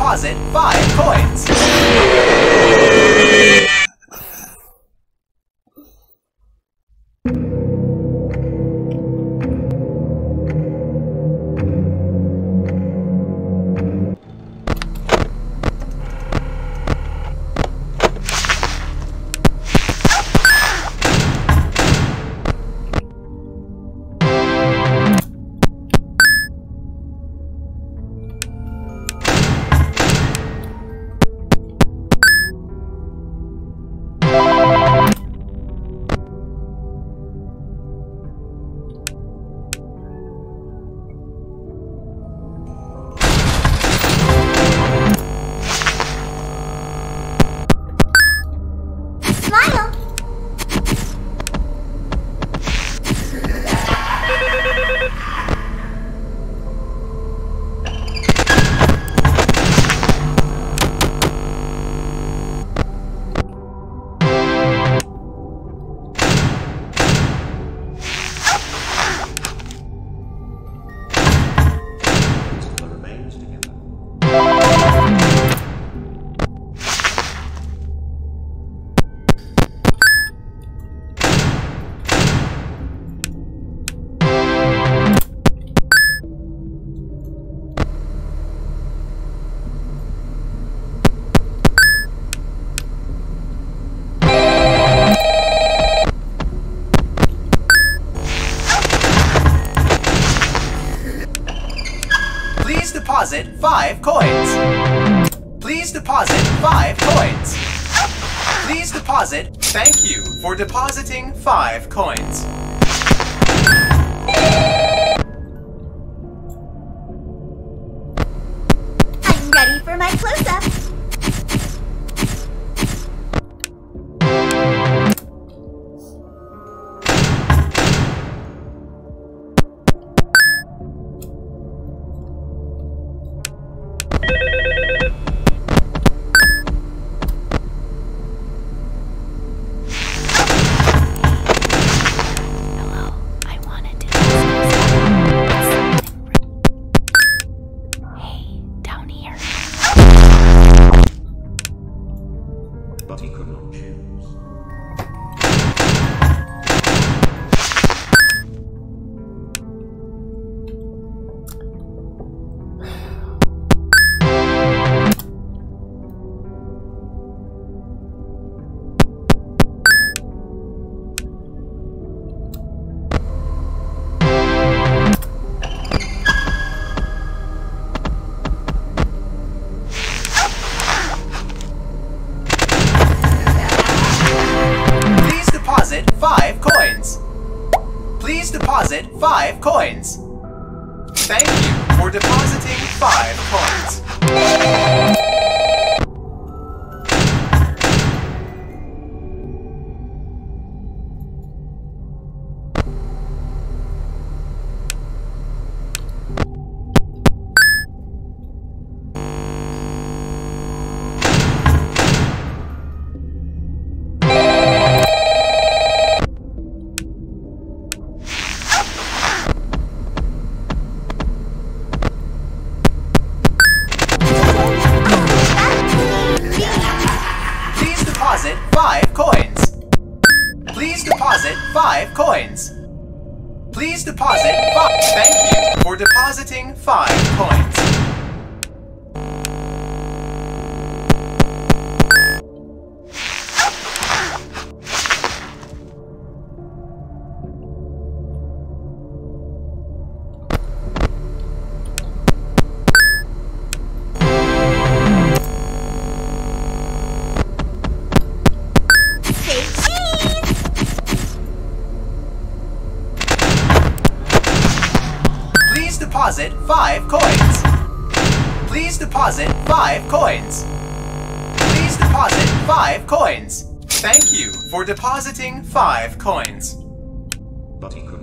deposit five coins. Please deposit five coins. Please deposit five coins. Please deposit. Thank you for depositing five coins. But he deposit five coins. Please deposit five coins. Thank you for depositing five coins. Deposit five coins. Please deposit five coins. Please deposit five. Thank you for depositing five coins. Deposit five coins. Please deposit five coins. Please deposit five coins. Thank you for depositing five coins. But he could